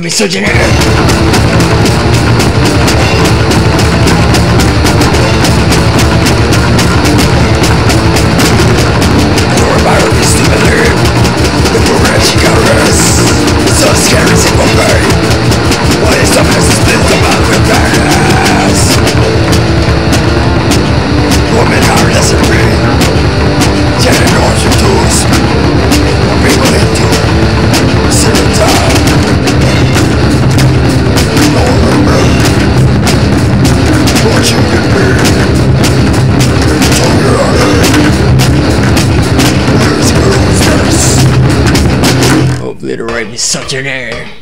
misogyny! So There's girls, Obliterate misogyny